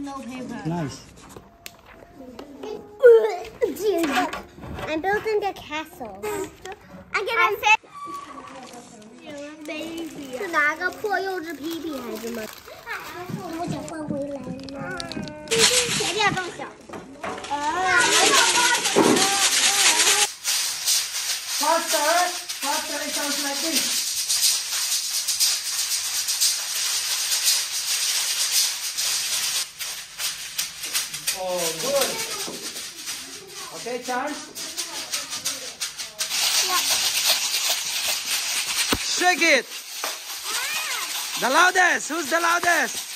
no paper. Nice. I'm building a castle. I get a baby. 是拿个破幼稚屁屁孩子们。我想换回来了。谁家这么小？ Faster, faster, it sounds like this. Oh, good. Okay, Charles. Shake it. The loudest. Who's the loudest?